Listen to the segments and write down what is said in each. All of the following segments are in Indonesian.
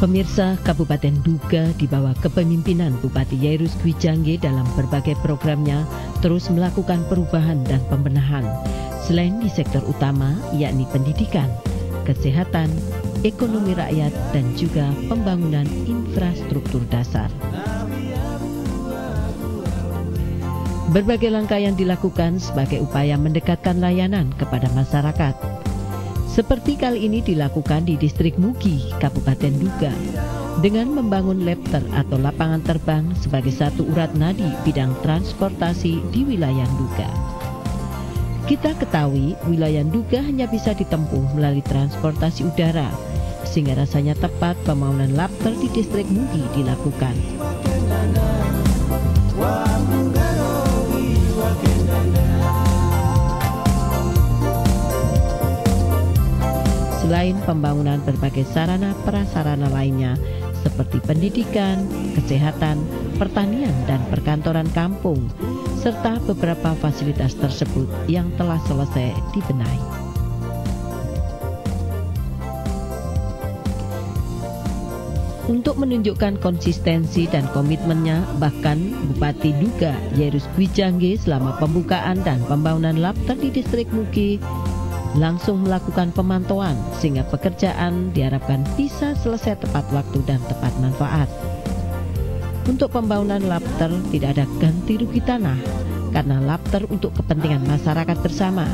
Pemirsa Kabupaten Duga di bawah kepemimpinan Bupati Yairus Gwijangge dalam berbagai programnya terus melakukan perubahan dan pembenahan selain di sektor utama yakni pendidikan, kesehatan, ekonomi rakyat dan juga pembangunan infrastruktur dasar. Berbagai langkah yang dilakukan sebagai upaya mendekatkan layanan kepada masyarakat seperti kali ini dilakukan di distrik Mugi, Kabupaten Duga, dengan membangun lapter atau lapangan terbang sebagai satu urat nadi bidang transportasi di wilayah Duga. Kita ketahui wilayah Duga hanya bisa ditempuh melalui transportasi udara, sehingga rasanya tepat pembangunan lapter di distrik Mugi dilakukan. Selain pembangunan berbagai sarana prasarana lainnya seperti pendidikan, kesehatan, pertanian, dan perkantoran kampung, serta beberapa fasilitas tersebut yang telah selesai dibenahi. Untuk menunjukkan konsistensi dan komitmennya, bahkan Bupati Duga Yerus Gwijangge selama pembukaan dan pembangunan lapter di distrik Muki langsung melakukan pemantauan sehingga pekerjaan diharapkan bisa selesai tepat waktu dan tepat manfaat. Untuk pembangunan lapter tidak ada ganti rugi tanah karena lapter untuk kepentingan masyarakat bersama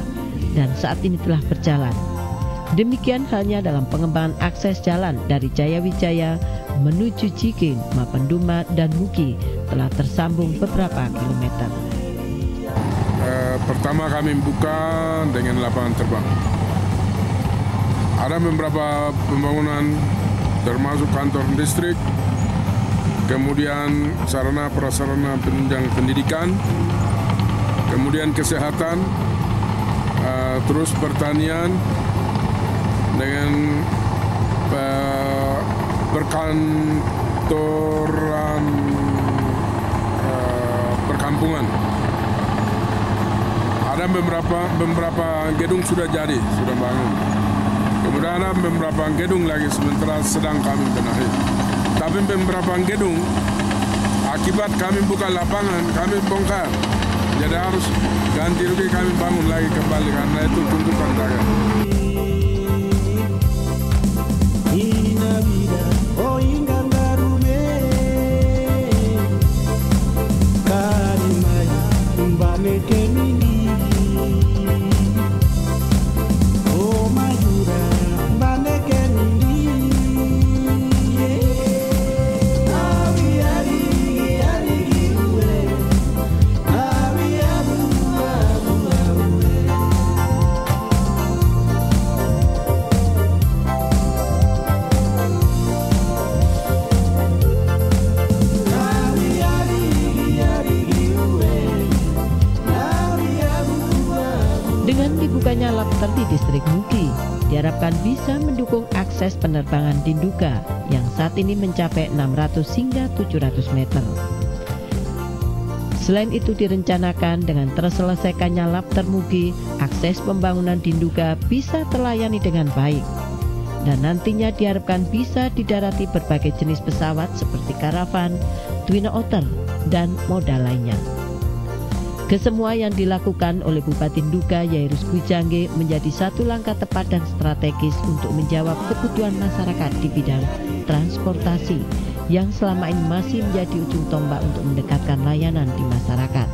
dan saat ini telah berjalan. Demikian halnya dalam pengembangan akses jalan dari Jaya Wijaya menuju Cikin, Mapenduma, dan Muki telah tersambung beberapa kilometer pertama kami buka dengan lapangan terbang. Ada beberapa pembangunan termasuk kantor distrik, kemudian sarana prasarana penunjang pendidikan, kemudian kesehatan, uh, terus pertanian dengan uh, perkantoran ada beberapa beberapa gedung sudah jadi, sudah bangun. Kemudian ada beberapa gedung lagi sementara sedang kami benahi. Tapi beberapa gedung akibat kami buka lapangan, kami bongkar. Jadi harus ganti rugi kami bangun lagi kembali karena itu tuntutan dagang. distrik Muki diharapkan bisa mendukung akses penerbangan Dinduka yang saat ini mencapai 600 hingga 700 meter. Selain itu direncanakan dengan terselesaikannya lap termugi, akses pembangunan Dinduga bisa terlayani dengan baik. Dan nantinya diharapkan bisa didarati berbagai jenis pesawat seperti karavan, twin otter, dan moda lainnya. Kesemua yang dilakukan oleh Bupati Duga Yairus Gwijangge menjadi satu langkah tepat dan strategis untuk menjawab kebutuhan masyarakat di bidang transportasi yang selama ini masih menjadi ujung tombak untuk mendekatkan layanan di masyarakat.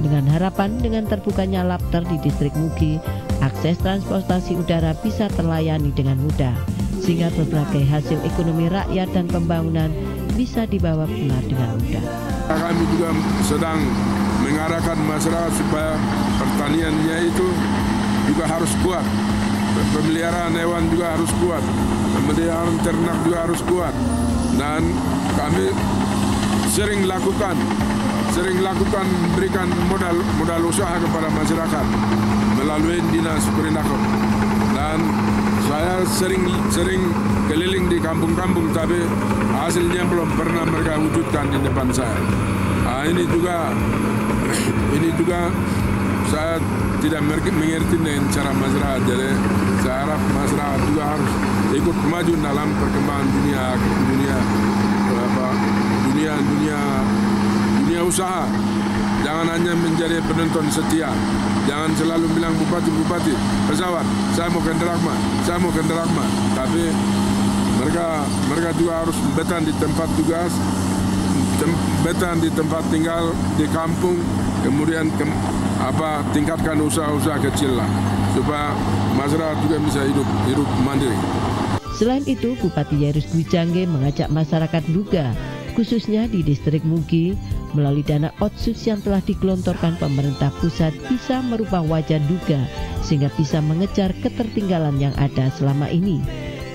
Dengan harapan dengan terbukanya lapter di distrik Mugi, akses transportasi udara bisa terlayani dengan mudah, sehingga berbagai hasil ekonomi rakyat dan pembangunan bisa dibawa pulang dengan mudah. Kami juga sedang mengarahkan masyarakat supaya pertaniannya itu juga harus kuat. Pemeliharaan hewan juga harus kuat. Pemeliharaan ternak juga harus kuat. Dan kami sering lakukan sering lakukan berikan modal modal usaha kepada masyarakat melalui dinas perindakop dan saya sering sering keliling di kampung-kampung tapi hasilnya belum pernah mereka wujudkan di depan saya. Nah, ini juga ini juga saya tidak mengerti dengan cara masyarakat jadi saya harap masyarakat juga harus ikut maju dalam perkembangan dunia dunia apa dunia dunia dunia usaha. Jangan hanya menjadi penonton setia. Jangan selalu bilang bupati bupati pesawat saya mau ke Derakma saya mau ke Derakma tapi mereka mereka juga harus betah di tempat tugas tem, di tempat tinggal di kampung kemudian ke, apa tingkatkan usaha-usaha kecil lah supaya masyarakat juga bisa hidup hidup mandiri. Selain itu, Bupati Yairus Dwi Jangge mengajak masyarakat Duga, khususnya di distrik Mugi, melalui dana otsus yang telah digelontorkan pemerintah pusat bisa merubah wajah Duga sehingga bisa mengejar ketertinggalan yang ada selama ini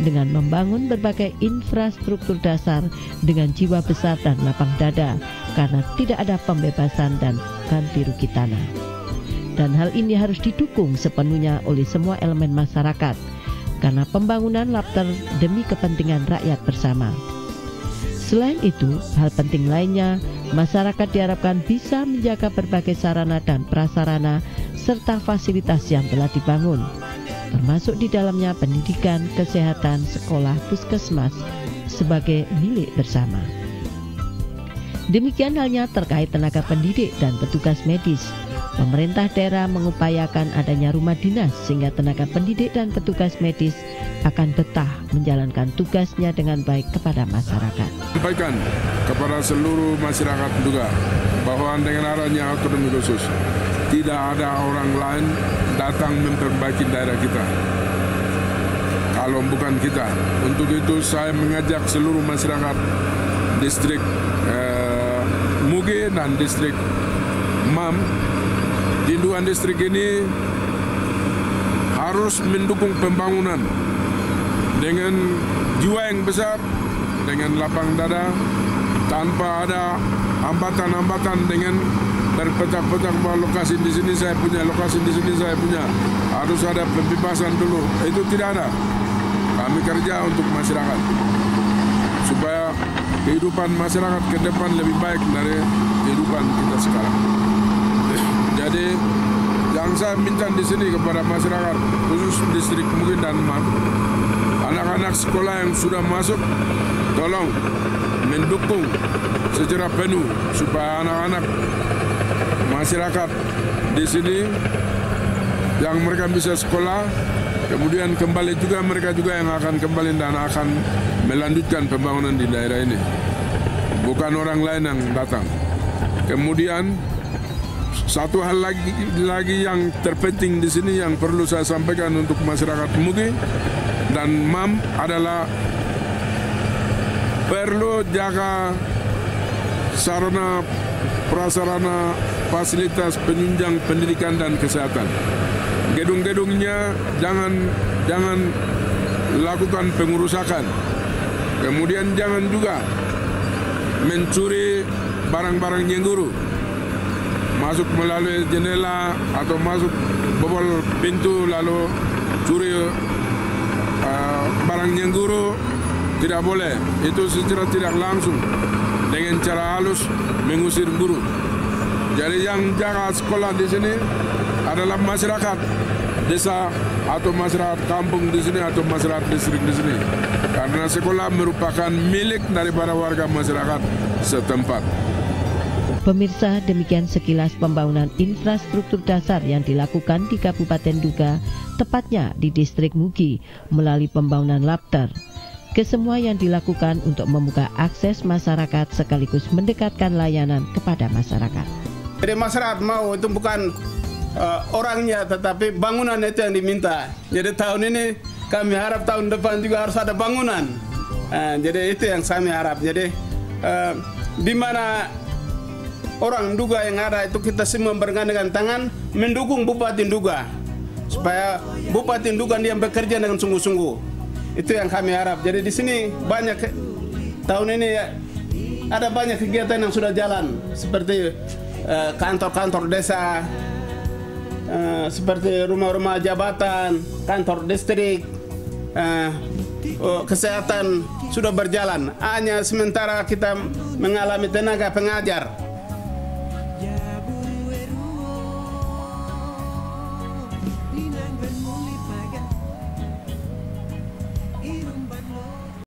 dengan membangun berbagai infrastruktur dasar dengan jiwa besar dan lapang dada karena tidak ada pembebasan dan ganti rugi tanah. Dan hal ini harus didukung sepenuhnya oleh semua elemen masyarakat karena pembangunan lapter demi kepentingan rakyat bersama. Selain itu, hal penting lainnya, masyarakat diharapkan bisa menjaga berbagai sarana dan prasarana serta fasilitas yang telah dibangun termasuk di dalamnya pendidikan, kesehatan, sekolah, puskesmas sebagai milik bersama. Demikian halnya terkait tenaga pendidik dan petugas medis. Pemerintah daerah mengupayakan adanya rumah dinas sehingga tenaga pendidik dan petugas medis akan betah menjalankan tugasnya dengan baik kepada masyarakat. Sampaikan kepada seluruh masyarakat juga bahwa dengan adanya otonomi khusus tidak ada orang lain datang memperbaiki daerah kita. Kalau bukan kita, untuk itu saya mengajak seluruh masyarakat distrik eh, Mugi dan distrik Mam di dua distrik ini harus mendukung pembangunan dengan jiwa yang besar, dengan lapang dada, tanpa ada hambatan-hambatan dengan berpetak-petak bahwa lokasi di sini saya punya, lokasi di sini saya punya. Harus ada pembebasan dulu. Itu tidak ada. Kami kerja untuk masyarakat. Supaya kehidupan masyarakat ke depan lebih baik dari kehidupan kita sekarang. Jadi yang saya minta di sini kepada masyarakat khusus distrik mungkin dan anak-anak sekolah yang sudah masuk tolong mendukung secara penuh supaya anak-anak masyarakat di sini yang mereka bisa sekolah, kemudian kembali juga mereka juga yang akan kembali dan akan melanjutkan pembangunan di daerah ini. Bukan orang lain yang datang. Kemudian satu hal lagi lagi yang terpenting di sini yang perlu saya sampaikan untuk masyarakat Mugi dan MAM adalah perlu jaga sarana prasarana fasilitas penunjang pendidikan dan kesehatan. Gedung-gedungnya jangan jangan lakukan pengurusakan. Kemudian jangan juga mencuri barang-barang yang guru. Masuk melalui jendela atau masuk bobol pintu lalu curi uh, barang yang guru tidak boleh. Itu secara tidak langsung dengan cara halus mengusir guru. Jadi yang jaga sekolah di sini adalah masyarakat desa atau masyarakat kampung di sini atau masyarakat distrik di sini. Karena sekolah merupakan milik daripada warga masyarakat setempat. Pemirsa, demikian sekilas pembangunan infrastruktur dasar yang dilakukan di Kabupaten Duga, tepatnya di distrik Mugi, melalui pembangunan Lapter. Kesemua yang dilakukan untuk membuka akses masyarakat sekaligus mendekatkan layanan kepada masyarakat. Jadi masyarakat mau itu bukan uh, orangnya tetapi bangunan itu yang diminta. Jadi tahun ini kami harap tahun depan juga harus ada bangunan. Uh, jadi itu yang kami harap. Jadi uh, di mana orang Duga yang ada itu kita semua bergandengan tangan mendukung Bupati Duga supaya Bupati Duga dia bekerja dengan sungguh-sungguh. Itu yang kami harap. Jadi di sini banyak tahun ini ya, ada banyak kegiatan yang sudah jalan seperti kantor-kantor desa, eh, seperti rumah-rumah jabatan, kantor distrik, eh, oh, kesehatan sudah berjalan. Hanya sementara kita mengalami tenaga pengajar